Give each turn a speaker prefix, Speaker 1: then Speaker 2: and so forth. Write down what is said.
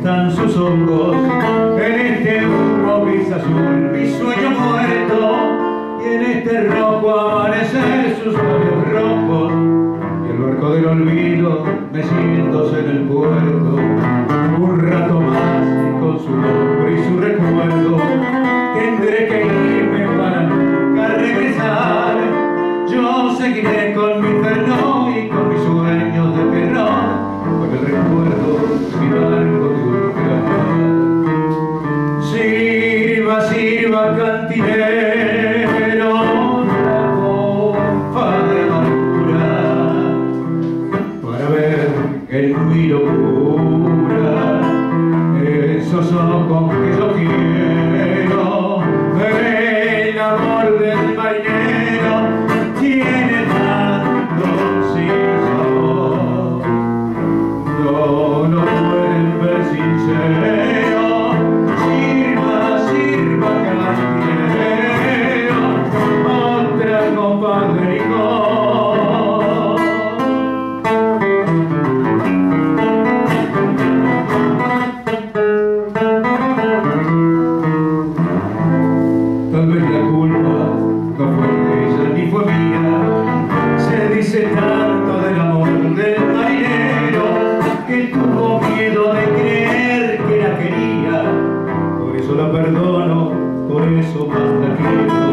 Speaker 1: están sus ojos en este humo gris azul mi sueño muerto y en este rojo amanecer sus labios rojos y el barco del olvido meciéndose en el puerto un rato más y con su nombre y su recuerdo tendré que irme para nunca regresar yo seguiré con mi en mi locura miedo de creer que la quería, por eso la perdono, por eso basta que